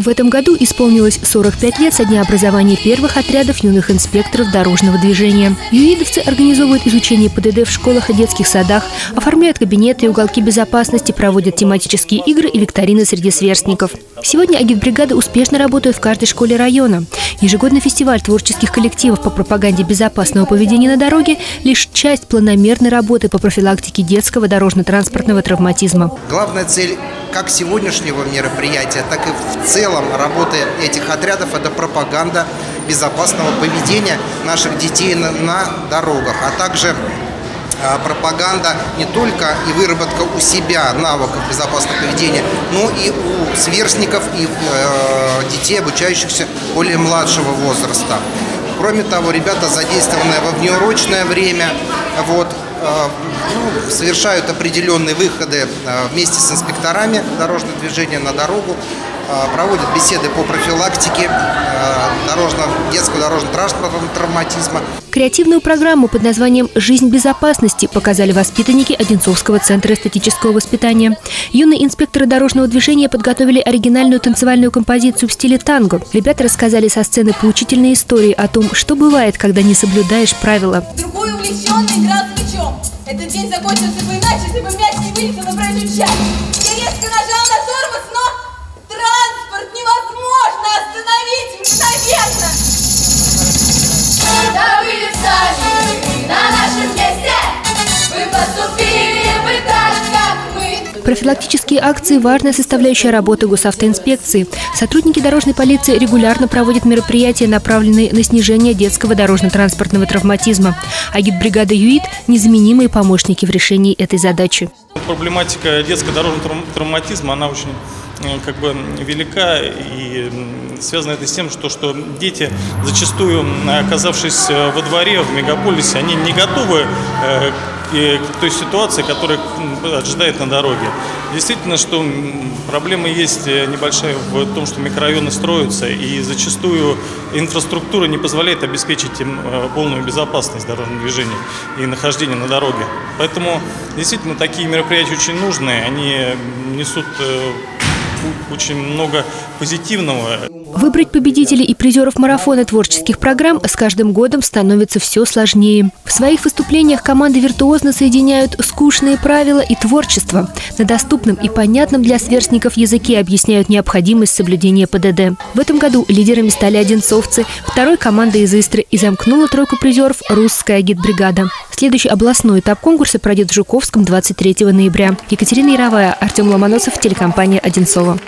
В этом году исполнилось 45 лет со дня образования первых отрядов юных инспекторов дорожного движения. Юидовцы организовывают изучение ПДД в школах и детских садах, оформляют кабинеты и уголки безопасности, проводят тематические игры и викторины среди сверстников. Сегодня агитбригады успешно работают в каждой школе района. Ежегодный фестиваль творческих коллективов по пропаганде безопасного поведения на дороге – лишь часть планомерной работы по профилактике детского дорожно-транспортного травматизма. Главная цель как сегодняшнего мероприятия, так и в целом работы этих отрядов – это пропаганда безопасного поведения наших детей на, на дорогах, а также а, пропаганда не только и выработка у себя навыков безопасного поведения, но и у сверстников и э, детей, обучающихся более младшего возраста. Кроме того, ребята задействованы во внеурочное время, вот, Э, ну, совершают определенные выходы э, вместе с инспекторами дорожного движения на дорогу, э, проводят беседы по профилактике дорожного, детского дорожного транспортного травматизма. Креативную программу под названием «Жизнь безопасности» показали воспитанники Одинцовского центра эстетического воспитания. Юные инспекторы дорожного движения подготовили оригинальную танцевальную композицию в стиле танго. Ребята рассказали со сцены поучительные истории о том, что бывает, когда не соблюдаешь правила. Другой увлеченный играл с мячом. Этот день закончился бы иначе, если бы мяч не вылетел на часть. Я резко нажал Профилактические акции – важная составляющая работы госавтоинспекции. Сотрудники дорожной полиции регулярно проводят мероприятия, направленные на снижение детского дорожно-транспортного травматизма. Агитбригада ЮИД – незаменимые помощники в решении этой задачи. Проблематика детского дорожного травматизма, она очень Э, как бы велика и связано это с тем, что, что дети, зачастую оказавшись э, во дворе, в мегаполисе, они не готовы э, к той ситуации, которая ожидает на дороге. Действительно, что проблема есть небольшая в том, что микрорайоны строятся, и зачастую инфраструктура не позволяет обеспечить им полную безопасность дорожного движения и нахождения на дороге. Поэтому действительно такие мероприятия очень нужны, они несут очень много позитивного. Выбрать победителей и призеров марафона творческих программ с каждым годом становится все сложнее. В своих выступлениях команды виртуозно соединяют скучные правила и творчество. На доступном и понятном для сверстников языке объясняют необходимость соблюдения ПДД. В этом году лидерами стали одинцовцы, второй команда из Истры и замкнула тройку призеров русская гидбригада. Следующий областной этап конкурса пройдет в Жуковском 23 ноября. Екатерина Яровая, Артем Ломоносов, телекомпания «Одинцова».